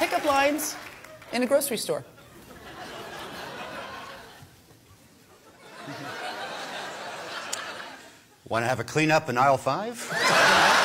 Pickup lines in a grocery store. Want to have a cleanup in aisle five?